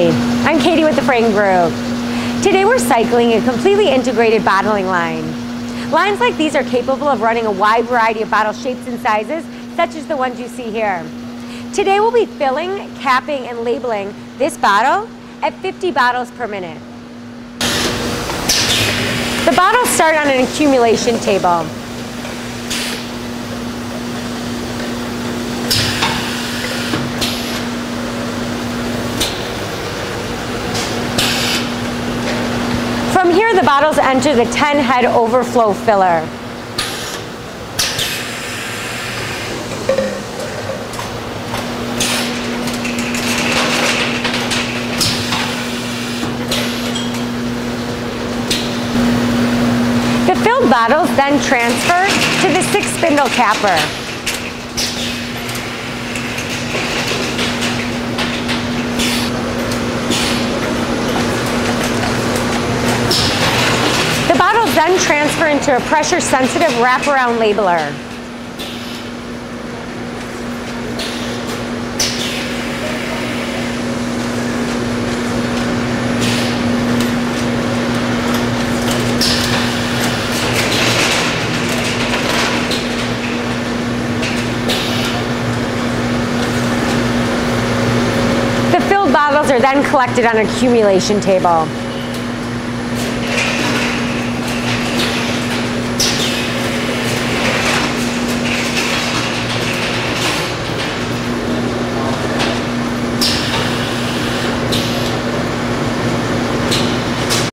Hi, I'm Katie with the Frain Group. Today we're cycling a completely integrated bottling line. Lines like these are capable of running a wide variety of bottle shapes and sizes, such as the ones you see here. Today we'll be filling, capping, and labeling this bottle at 50 bottles per minute. The bottles start on an accumulation table. From here, the bottles enter the 10 head overflow filler. The filled bottles then transfer to the six spindle capper. The then transfer into a pressure sensitive wraparound labeler. The filled bottles are then collected on an accumulation table.